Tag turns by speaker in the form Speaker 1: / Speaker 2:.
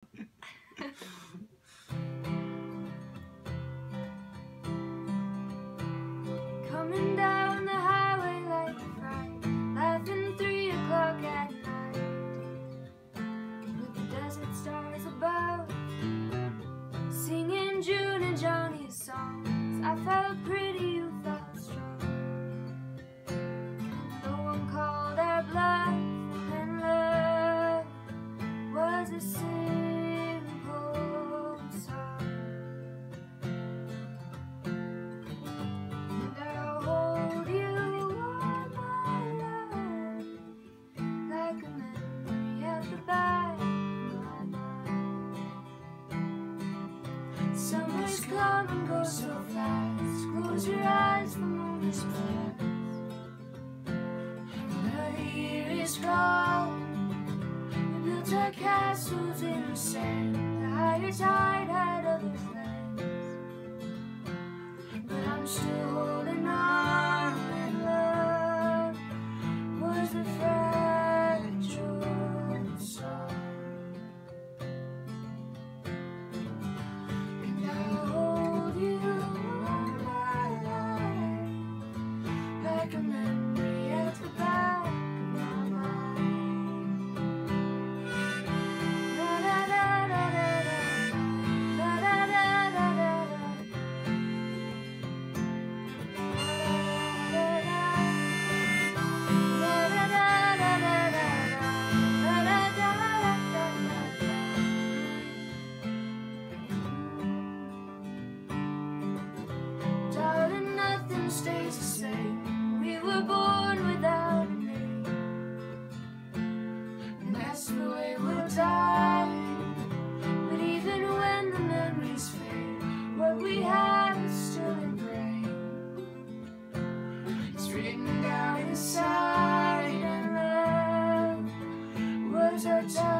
Speaker 1: Coming down the highway like a fright, laughing three o'clock at night. With the desert stars above, singing June and Johnny's songs. I felt pretty, Summers come and go so fast. Close your eyes, the moon is past. Another year is gone. We built our castles in the sand. The higher tide had nothing stays the same. We were born without a name, and that's the way we'll die. But even when the memories fade, what we have is still ingrained. It's written down inside, and love was our timeless